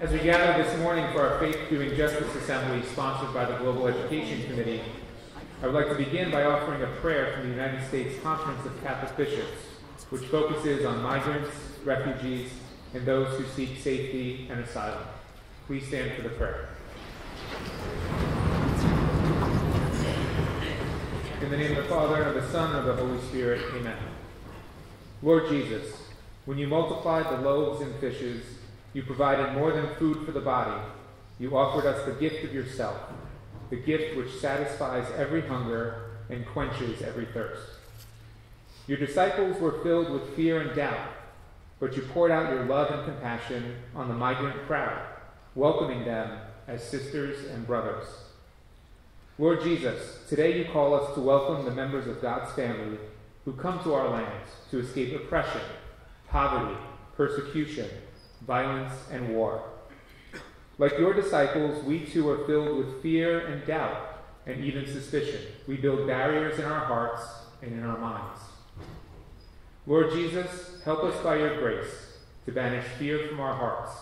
As we gather this morning for our Faith Doing Justice Assembly sponsored by the Global Education Committee, I would like to begin by offering a prayer from the United States Conference of Catholic Bishops, which focuses on migrants, refugees, and those who seek safety and asylum. Please stand for the prayer. In the name of the Father, and of the Son, and of the Holy Spirit, amen. Lord Jesus, when you multiplied the loaves and fishes, you provided more than food for the body. You offered us the gift of yourself, the gift which satisfies every hunger and quenches every thirst. Your disciples were filled with fear and doubt, but you poured out your love and compassion on the migrant crowd, welcoming them as sisters and brothers. Lord Jesus, today you call us to welcome the members of God's family who come to our lands to escape oppression, poverty, persecution, violence, and war. Like your disciples, we too are filled with fear and doubt and even suspicion. We build barriers in our hearts and in our minds. Lord Jesus, help us by your grace to banish fear from our hearts,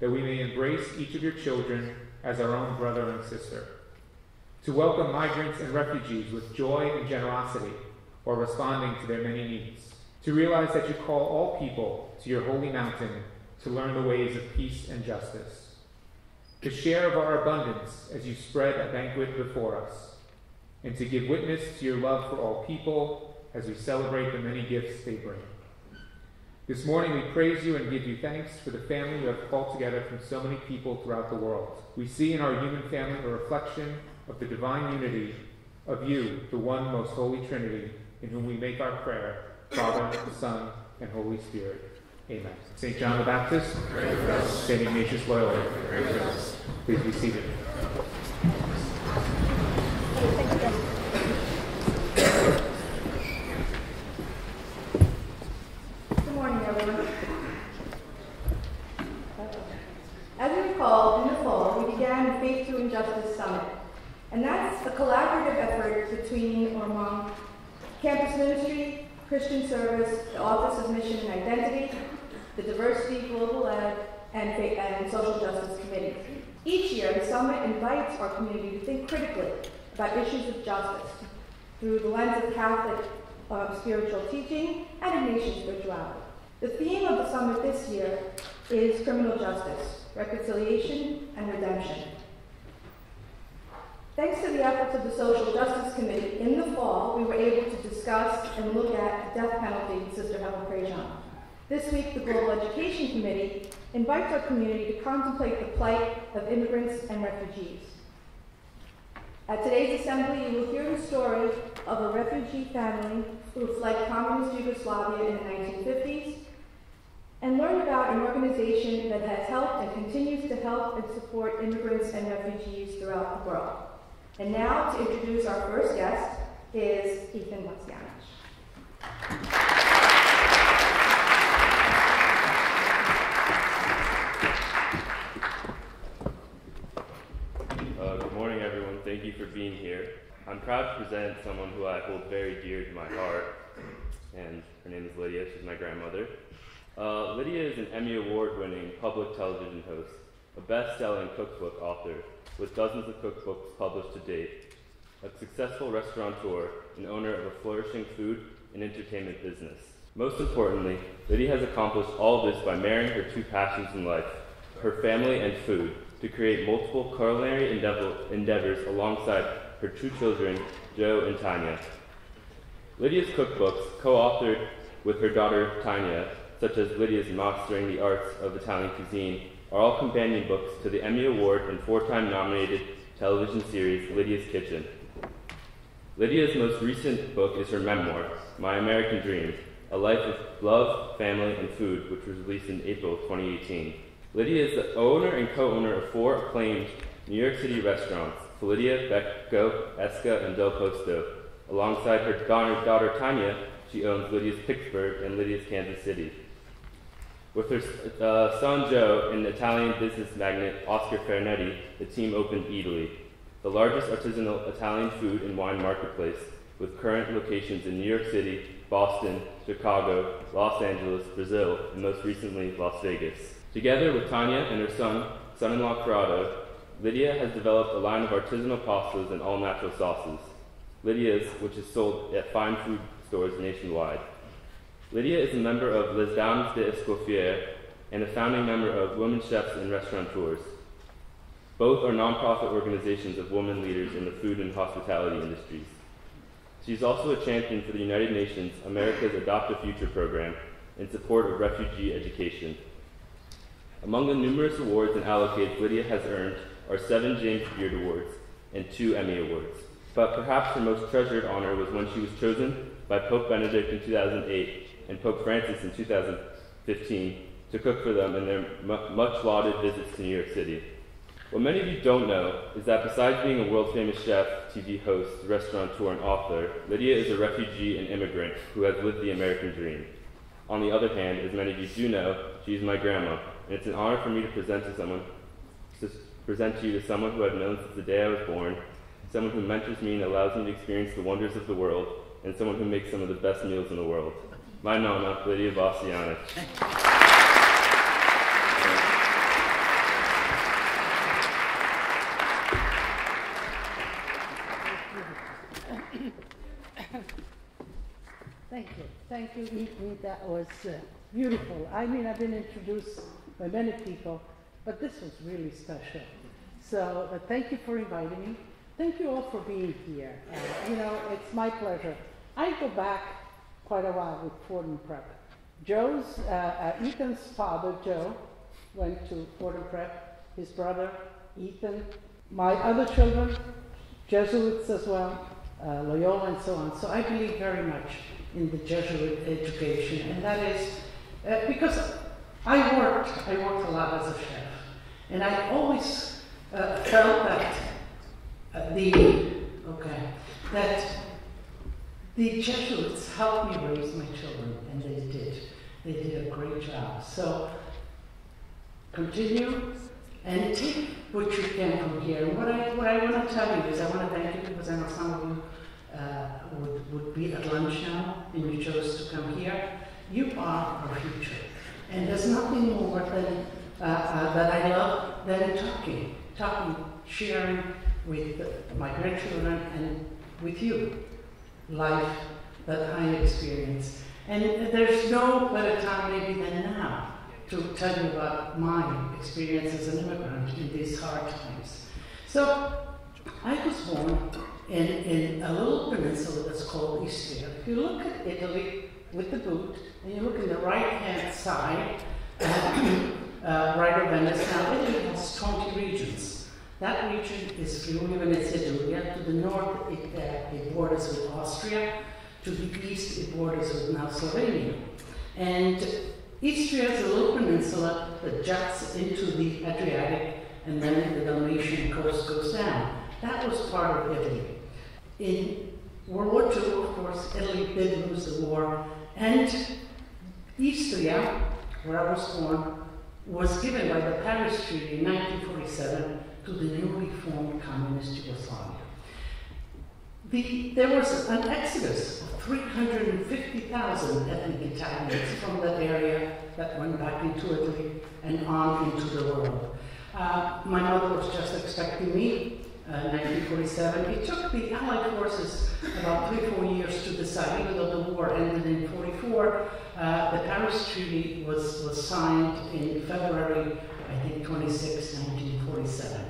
that we may embrace each of your children as our own brother and sister to welcome migrants and refugees with joy and generosity while responding to their many needs, to realize that you call all people to your holy mountain to learn the ways of peace and justice, to share of our abundance as you spread a banquet before us, and to give witness to your love for all people as we celebrate the many gifts they bring. This morning we praise you and give you thanks for the family you have called together from so many people throughout the world. We see in our human family a reflection of the divine unity of you, the one most holy Trinity, in whom we make our prayer, Father, Son, and Holy Spirit. Amen. St. John the Baptist, St. Ignatius Loyola, please be seated. Good morning, everyone. As we recall, in the fall, we began the Faith Doing Justice Summit, and that's a collaborative effort between or among campus ministry, Christian service, the Office of Mission and Identity, the Diversity, Global Ed, and, and Social Justice Committee. Each year, the summit invites our community to think critically about issues of justice through the lens of Catholic uh, spiritual teaching and Ignatian spirituality. The theme of the summit this year is criminal justice, reconciliation, and redemption. Thanks to the efforts of the Social Justice Committee, in the fall, we were able to discuss and look at the death penalty Sister Helen Prejean. This week, the Global Education Committee invites our community to contemplate the plight of immigrants and refugees. At today's assembly, you will hear the story of a refugee family who fled communist Yugoslavia in the 1950s and learn about an organization that has helped and continues to help and support immigrants and refugees throughout the world. And now to introduce our first guest is Ethan Bastianich. Uh, good morning, everyone. Thank you for being here. I'm proud to present someone who I hold very dear to my heart, and her name is Lidia. She's my grandmother. Uh, Lidia is an Emmy Award winning public television host, a best selling cookbook author with dozens of cookbooks published to date, a successful restaurateur and owner of a flourishing food and entertainment business. Most importantly, Lidia has accomplished all this by marrying her two passions in life her family and food to create multiple culinary endeavors alongside her two children, Joe and Tanya. Lidia's cookbooks, co authored with her daughter Tanya, such as Lidia's Mastering the Arts of Italian Cuisine, are all companion books to the Emmy Award and four time nominated television series Lidia's Kitchen. Lidia's most recent book is her memoir, My American Dream A Life of Love, Family, and Food, which was released in April 2018. Lidia is the owner and co owner of four acclaimed New York City restaurants Felidia, Becco, Esca, and Del Posto. Alongside her daughter Tanya, she owns Lidia's Pittsburgh and Lidia's Kansas City. With her uh, son Joe and Italian business magnate Oscar Farinetti, the team opened Eataly, the largest artisanal Italian food and wine marketplace, with current locations in New York City, Boston, Chicago, Los Angeles, Brazil, and most recently Las Vegas. Together with Tanya and her son, son-in-law Corrado, Lidia has developed a line of artisanal pastas and all-natural sauces. Lidia's, which is sold at fine food stores nationwide. Lidia is a member of Les Dames d'Escoffier and a founding member of Women Chefs and Restaurateurs. Both are nonprofit organizations of women leaders in the food and hospitality industries. She is also a champion for the United Nations America's Adopt a Future program in support of refugee education. Among the numerous awards and accolades Lidia has earned are seven James Beard Awards and two Emmy Awards. But perhaps her most treasured honor was when she was chosen by Pope Benedict in 2008 and Pope Francis in 2015 to cook for them in their much lauded visits to New York City. What many of you don't know is that besides being a world famous chef, TV host, restaurateur, and author, Lidia is a refugee and immigrant who has lived the American dream. On the other hand, as many of you do know, she is my grandma, and it's an honor for me to present to someone, present you to someone who I've known since the day I was born, someone who mentors me and allows me to experience the wonders of the world, and someone who makes some of the best meals in the world. My nonna, Lidia Bastianich. Thank you. Thank you. That was uh, beautiful. I mean, I've been introduced by many people, but this was really special. So thank you for inviting me. Thank you all for being here. Uh, you know, it's my pleasure. I go back quite a while with Fordham Prep. Joe's, uh, uh, Ethan's father, Joe, went to Fordham Prep. His brother, Ethan. My other children, Jesuits as well, uh, Loyola and so on. So I believe very much in the Jesuit education, and that is uh, because I worked, I worked a lot as a chef, and I always uh, felt that uh, the okay that the Jesuits helped me raise my children, and they did. They did a great job. So continue and take what you can from here. What I what I want to tell you is I want to thank you because I know some of you uh, would, would be at lunch now and you chose to come here, you are our future. And there's nothing more than, uh, uh, that I love than talking, talking, sharing with my grandchildren and with you life that I experienced. And there's no better time maybe than now to tell you about my experience as an immigrant in these hard times. So I was born in, in a little peninsula that's called Istria. If you look at Italy with the boot, and you look in the right-hand side, uh, uh, right Venice, now Italy has 20 regions. That region is Friuli Venezia Giulia. To the north, it, uh, it borders with Austria. To the east, it borders with now Slovenia. And Istria is a little peninsula that juts into the Adriatic, and then the Dalmatian coast goes down. That was part of Italy. In World War II, of course, Italy did lose the war, and Istria, where I was born, was given by the Paris Treaty in 1947 to the newly formed communist Yugoslavia. The, there was an exodus of 350,000 ethnic Italians from that area that went back into Italy and on into the world. Uh, my mother was just expecting me 1947. Uh, it took the Allied forces about three, four years to decide, even though the war ended in 44. Uh, the Paris Treaty was, was signed in February, I think, 26, 1947.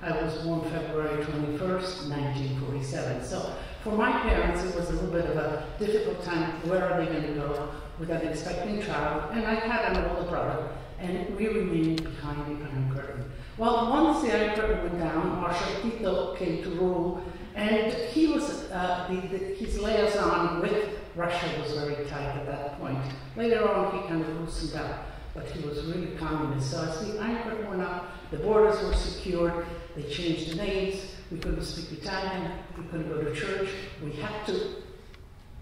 I was born February 21st, 1947. So for my parents, it was a little bit of a difficult time. Where are they going to go with an expecting child? And I had an older brother, and we remained behind the Iron Curtain. Well, once the Iron Curtain went down, Marshal Tito came to rule, and he was uh, the, the, his liaison with Russia was very tight at that point. Later on, he kind of loosened up, but he was really communist. So as the Iron Curtain went up, the borders were secured. They changed the names. We couldn't speak Italian. We couldn't go to church. We had to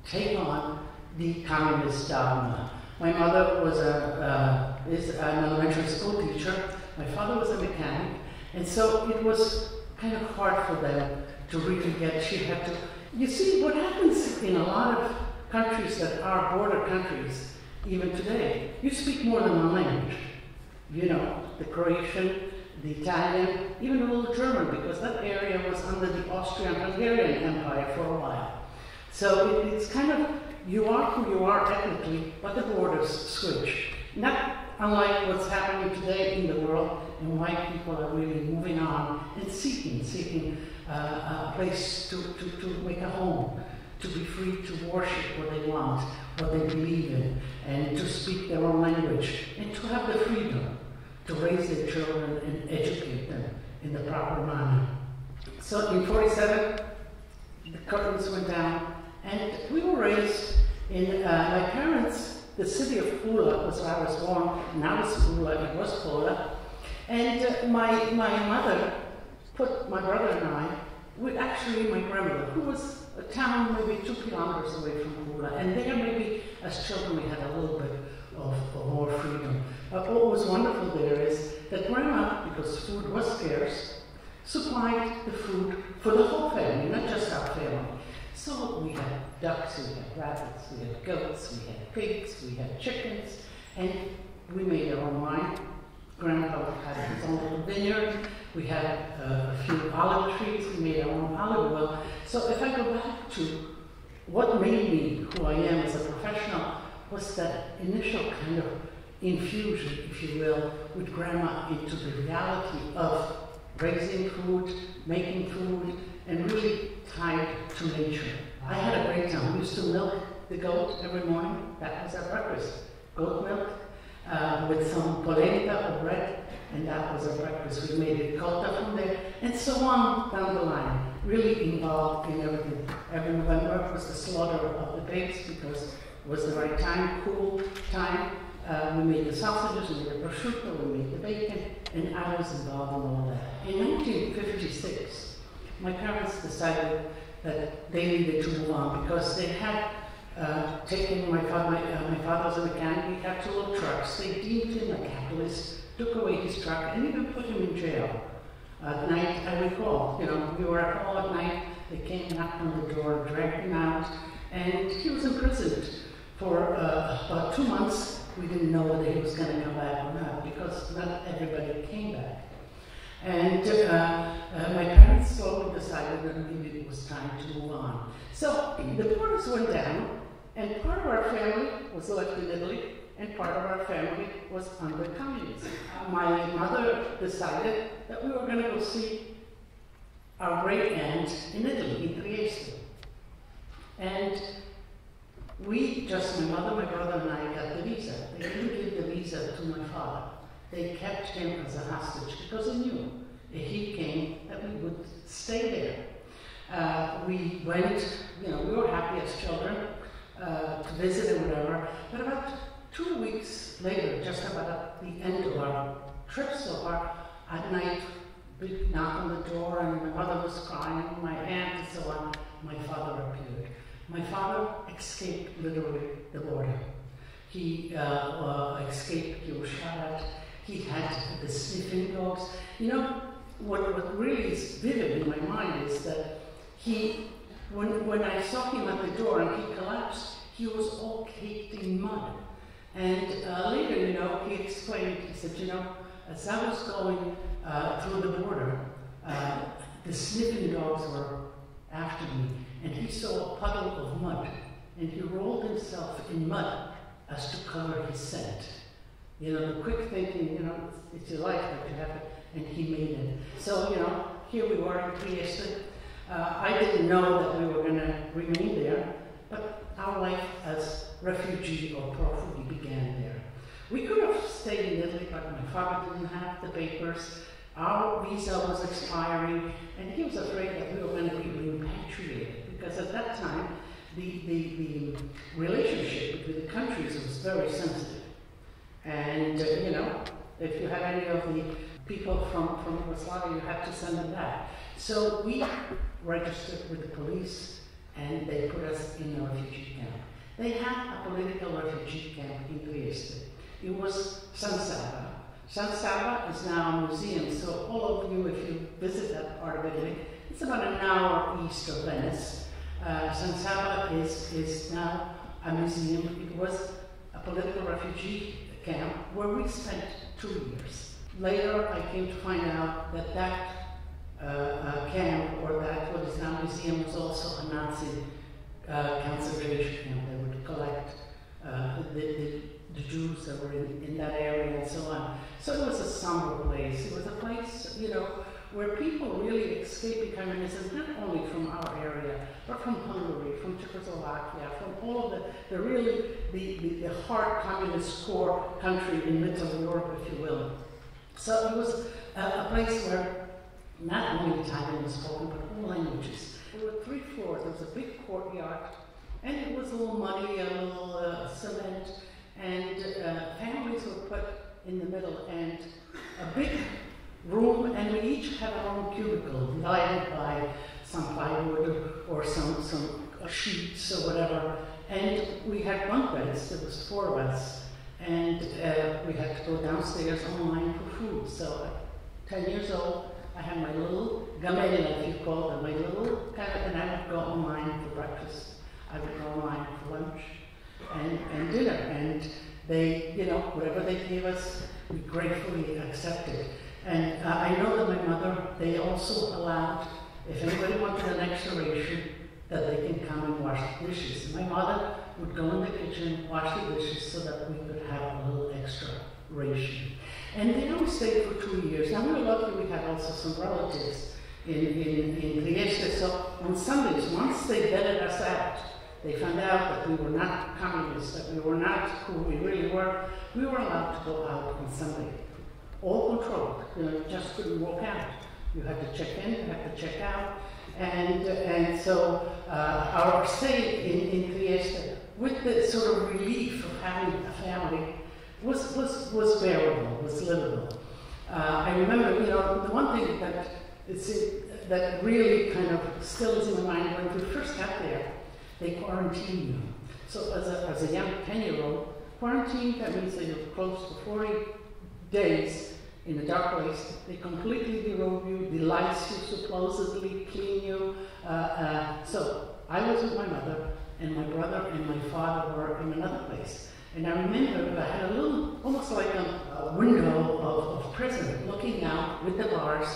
take on the communist dogma. My mother was a, uh, is an elementary school teacher, my father was a mechanic, and so it was kind of hard for them to really get, she had to. You see, what happens in a lot of countries that are border countries, even today, you speak more than one language. you know, the Croatian, the Italian, even a little German, because that area was under the Austrian-Hungarian Empire for a while. So it, it's kind of, you are who you are ethnically, but the borders switch. Not unlike what's happening today in the world, and why people are really moving on and seeking, seeking uh, a place to, to, to make a home, to be free to worship what they want, what they believe in, and to speak their own language, and to have the freedom to raise their children and educate them in the proper manner. So in 47, the curtains went down, and we were raised in uh, my parents. The city of Pula was where I was born. Now it's Pula. It was Pula. And uh, my my mother put my brother and I with actually my grandmother, who was a town maybe two kilometers away from Pula. And there, maybe as children, we had a little bit of, of more freedom. Uh, what was wonderful there is that grandma, because food was scarce, supplied the food for the whole family, not just our family. So we had ducks, we had rabbits, we had goats, we had pigs, we had chickens, and we made our own wine. Grandpa had his own little vineyard. We had uh, a few olive trees. We made our own olive oil. So if I go back to what made me who I am as a professional was that initial kind of infusion, if you will, with grandma into the reality of raising food, making food, and really tied to nature. I had a great time. We used to milk the goat every morning. That was our breakfast. Goat milk uh, with some polenta or bread, and that was our breakfast. We made it ricotta from there, and so on down the line. Really involved in everything. Every November was the slaughter of the pigs because it was the right time, cool time. Uh, we made the sausages, we made the prosciutto, we made the bacon, and I was involved in all that. In 1956, my parents decided that they needed to move on because they had uh, taken my father, my, uh, my father was a mechanic, he had two little trucks. They deemed him a capitalist, took away his truck, and even put him in jail. At night, I recall, you know, we were at home at night, they came, knocked on the door, dragged him out, and he was imprisoned for uh, about two months. We didn't know whether he was going to come back or not because not everybody came back. And uh, uh, my parents slowly decided that maybe it was time to move on. So the borders went down, and part of our family was left in Italy, and part of our family was under communism. My mother decided that we were going to go see our great aunt in Italy, in Trieste. And we, just my mother, my brother, and I got the visa. They didn't give the visa to my father. They kept him as a hostage because they knew if he came that we would stay there. Uh, we went, you know, we were happy as children uh, to visit and whatever. But about two weeks later, just about at the end of our trip so far, at night, big knock on the door, and my mother was crying, my aunt, and so on. My father appeared. My father escaped literally the border. He uh, uh, escaped, he was shot at, he had the sniffing dogs. You know, what, what really is vivid in my mind is that he, when, when I saw him at the door and he collapsed, he was all caked in mud. And uh, later, you know, he explained, he said, you know, as I was going uh, through the border, uh, the sniffing dogs were after me, and he saw a puddle of mud, and he rolled himself in mud as to cover his scent. You know, the quick thinking, you know, it's your life that have to, and he made it. So, you know, here we were in Trieste. Uh, I didn't know that we were going to remain there, but our life as refugee or profugee began there. We could have stayed in Italy, but my father didn't have the papers. Our visa was expiring, and he was afraid that we were going to be repatriated because at that time the, the, the relationship between the countries was very sensitive. And, uh, you know, if you had any of the people from, from Yugoslavia, you had to send them back. So we registered with the police and they put us in a refugee camp. They had a political refugee camp in Trieste. It was San Sabba. San Sabba is now a museum, so all of you, if you visit that part of Italy, it's about an hour east of Venice. Uh, is, is now a museum. It was a political refugee camp where we spent two years. Later, I came to find out that that uh, uh, camp, or that what is now museum, was also a Nazi uh, concentration camp. They would collect uh, the, the, the, Jews that were in, in that area and so on. So it was a somber place. It was a place, you know, where people really escaping communism, not only from our area, but from Hungary, from Czechoslovakia, from all of the, the really, the, the, the hard communist core country in Middle Europe, if you will. So it was a, a place where not only Italian was spoken, but all languages. There were three floors. There was a big courtyard, and it was a little muddy, a little uh, cement, and uh, families were put in the middle, and a big room, and we each had our own cubicle, divided by some plywood or some, some sheets or whatever. And we had bunk beds, there was four of us, and uh, we had to go downstairs online for food. So at 10 years old, I had my little gamela, if you call it, my little of, and I would go online for breakfast. I would go online for lunch and, and dinner. And they, you know, whatever they gave us, we gratefully accepted. And uh, I know that my mother, they also allowed, if anybody wanted an extra ration, that they can come and wash the dishes. My mother would go in the kitchen, wash the dishes so that we could have a little extra ration. And they only stayed for two years. And we were lucky we had also some relatives in, in, in Trieste. So on Sundays, once they vetted us out, they found out that we were not communists, that we were not who we really were, we were allowed to go out on Sunday all controlled. You know, just couldn't walk out. You had to check in, you had to check out. And, and so uh, our stay in, in Trieste, with the sort of relief of having a family, was, was, was bearable, was livable. Uh, I remember, you know, the one thing that, it's, that really kind of still is in my mind, when we first got there, they quarantine you. So as a, as a young 10-year-old, quarantine, that means that you're close to 40 days in a dark place. They completely derobe you, delights you, supposedly clean you. Uh, uh, so I was with my mother, and my brother and my father were in another place. And I remember I had a little, almost like a, a window of, of prison, looking out with the bars,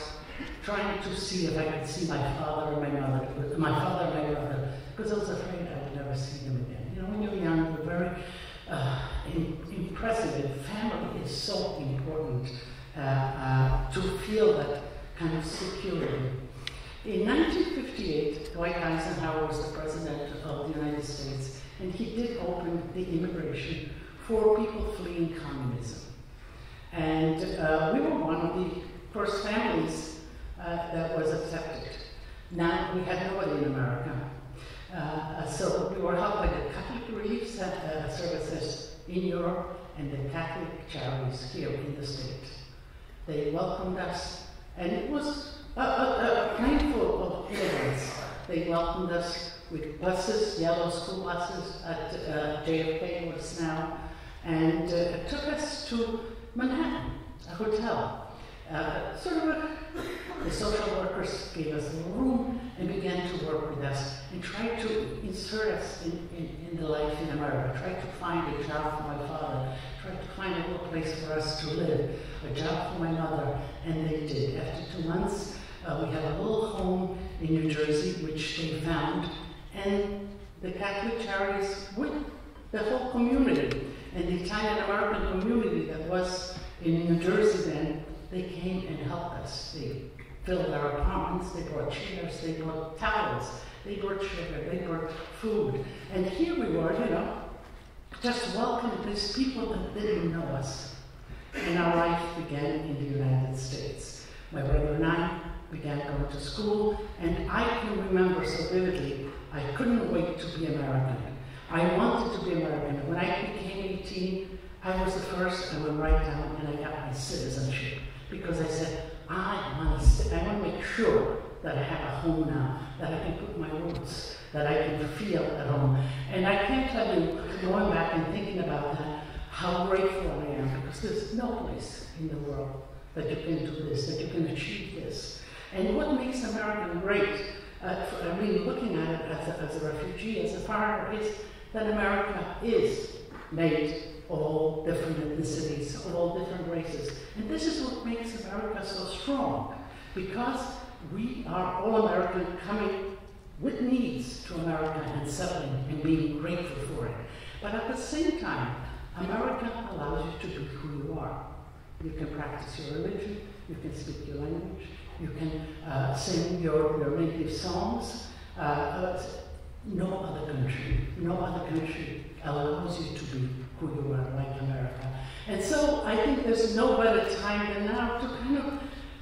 trying to see if I could see my father and my mother, my father and my mother, because I was afraid I would never see them again. You know, when you're young, you're very uh, impressive. Family is so important uh, uh, to feel that kind of security. In 1958, Dwight Eisenhower was the president of the United States, and he did open the immigration for people fleeing communism. And uh, we were one of the first families uh, that was accepted. Now, we had nobody in America. Uh, so we were helped by the Catholic Relief Services in Europe and the Catholic Charities here in the States. They welcomed us, and it was a, a, a plane full of immigrants. They welcomed us with buses, yellow school buses at uh, JFK, was now, and uh, took us to Manhattan, a hotel. Uh, sort of a, the social workers gave us a room and began to work with us and tried to insert us in, in, in the life in America, tried to find a job for my father, tried to find a little place for us to live, a job for my mother, and they did. After two months, uh, we had a little home in New Jersey, which they found, and the Catholic Charities with the whole community and the Italian American community that was in New Jersey then, they came and helped us. They filled our apartments, they brought chairs, they brought towels, they brought sugar, they brought food. And here we were, you know, just welcomed these people that didn't know us. And our life began in the United States. My brother and I began going to school, and I can remember so vividly, I couldn't wait to be American. I wanted to be American. When I became 18, I was the first, I went right down and I got my citizenship because I said, I want to, I want to make sure that I have a home now, that I can put my roots that I can feel at home. And I can't tell you, going back and thinking about that, how grateful I am because there's no place in the world that you can do this, that you can achieve this. And what makes America great, uh, for, I mean, looking at it as a, as a refugee, as a foreigner, is that America is made all different ethnicities, of all different races. And this is what makes America so strong, because we are all American coming with needs to America and settling and being grateful for it. But at the same time, America allows you to be who you are. You can practice your religion, you can speak your language, you can uh, sing your, your native songs. Uh, uh, no other country, no other country allows you to be who you are like America. And so I think there's no better time than now to kind of,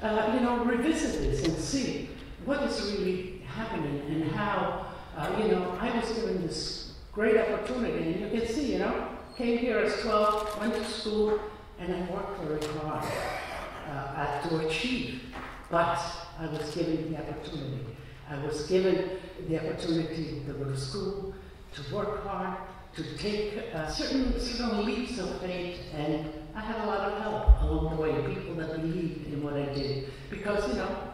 uh, you know, revisit this and see what is really happening and how, uh, you know, I was given this great opportunity, and you can see, you know, came here as 12, went to school, and I worked very hard uh, to achieve. But I was given the opportunity. I was given the opportunity to go to school, to work hard, to take uh, certain certain leaps of faith, and I had a lot of help along the way. People that believed in what I did, because you know,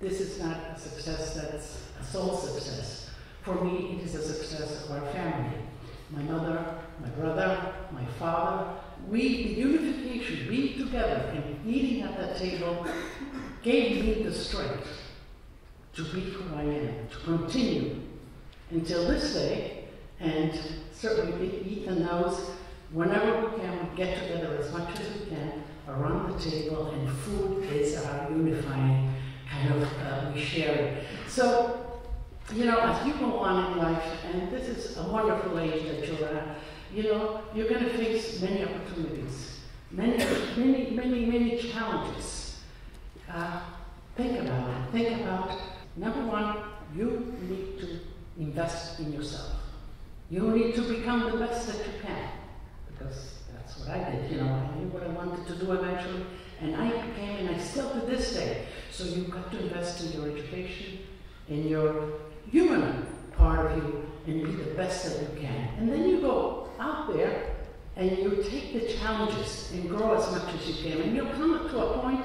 this is not a success that's a sole success. For me, it is a success of our family. My mother, my brother, my father, we, the unification, being together and eating at that table, gave me the strength to be who I am, to continue until this day. And certainly Ethan knows whenever we can, we get together as much as we can around the table, and food is our unifying kind of, uh, we share it. So, you know, as you go on in life, and this is a wonderful age that you're at, you know, you're going to face many opportunities, many, many, many, many challenges. Uh, think about it. Think about number one, you need to invest in yourself. You need to become the best that you can, because that's what I did. You know, I knew what I wanted to do eventually, and I became, and I still to this day. So you've got to invest in your education, in your human part of you, and be the best that you can. And then you go out there and you take the challenges and grow as much as you can. And you'll come to a point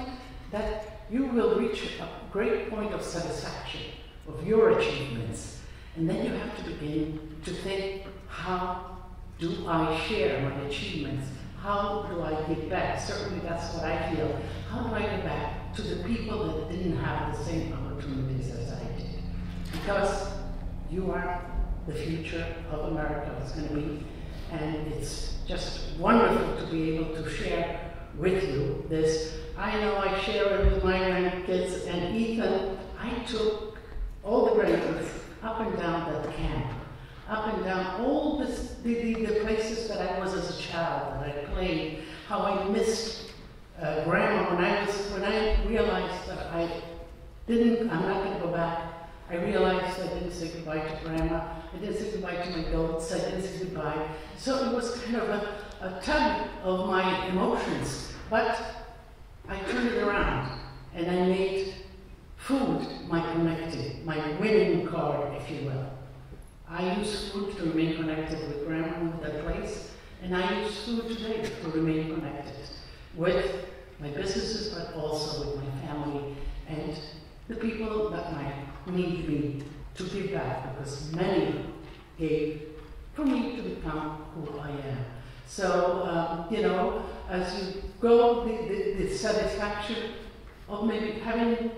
that you will reach a great point of satisfaction of your achievements. And then you have to begin to think, how do I share my achievements? How do I give back? Certainly that's what I feel. How do I give back to the people that didn't have the same opportunities as I did? Because you are the future of America is going to be. And it's just wonderful to be able to share with you this. I know I share it with my grandkids, and Ethan, I took all the grandkids up and down that camp, up and down all the, the, the places that I was as a child, that I played, how I missed uh, grandma when I was when I realized that I didn't, I'm not going to go back. I realized I didn't say goodbye to grandma. I didn't say goodbye to my goats. I didn't say goodbye. So it was kind of a, a tug of my emotions. But I turned it around and I made food my connected, my winning card, if you will. I use food to remain connected with grandma that place, and I use food today to remain connected with my businesses, but also with my family and the people that might need me to give back because many gave for me to become who I am. So, um, you know, as you go, the, the, the, satisfaction of maybe having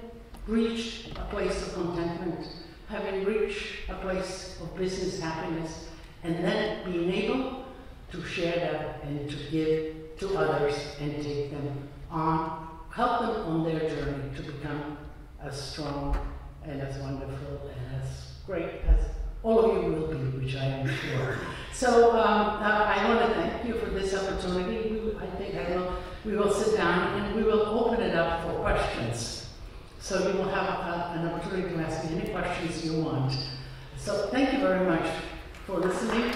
reached a place of contentment, having reached a place of business happiness, and then being able to share that and to give to others and take them on, help them on their journey to become as strong and as wonderful and as great as all of you will be, which I am sure. So um, uh, I want to thank you for this opportunity. We, I think I will, we will sit down and we will open it up for questions. So you will have a, an opportunity to ask me any questions you want. So thank you very much for listening.